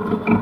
you